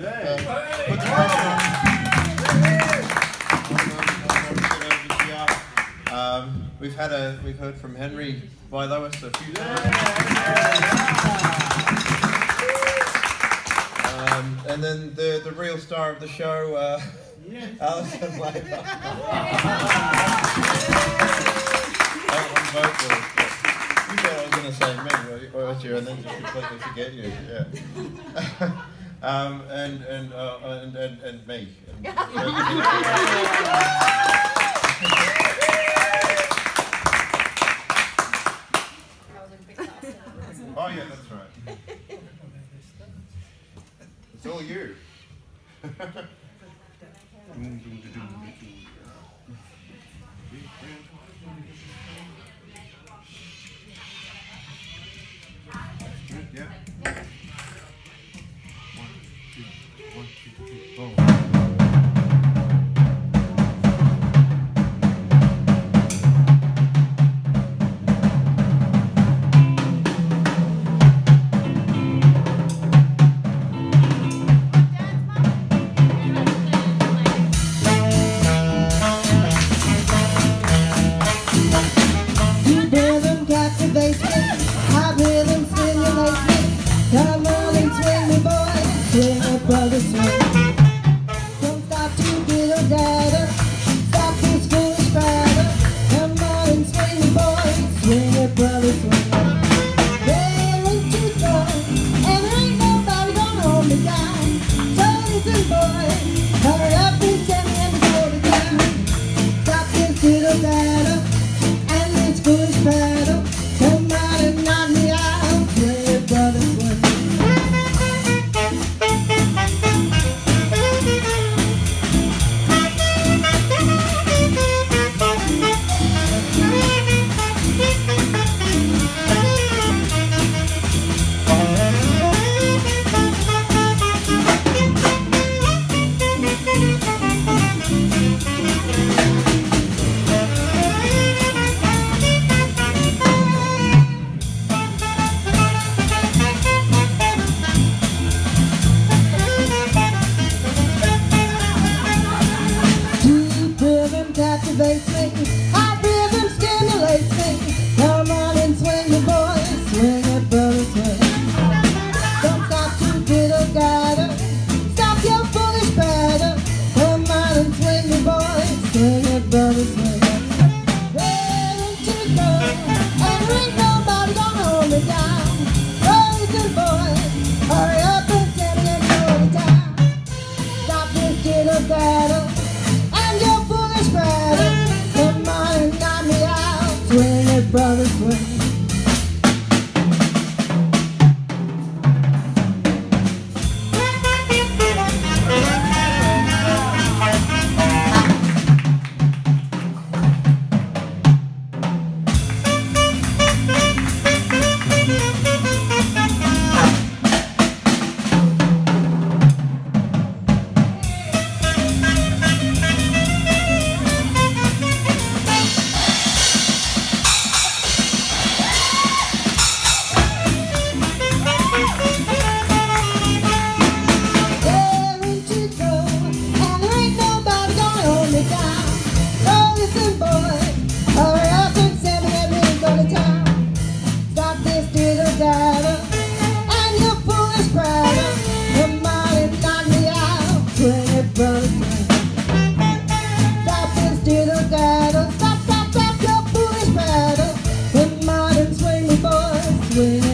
Um, we've had a we've heard from Henry by Lewis a few times. Um, and then the the real star of the show, uh, Alison Labour. oh, i You thought I was going to say me, or, was you, and then just completely forget you. Yeah. Um, and, and, uh, and, and, and, me. Oh yeah, that's right. It's all you. brother. away.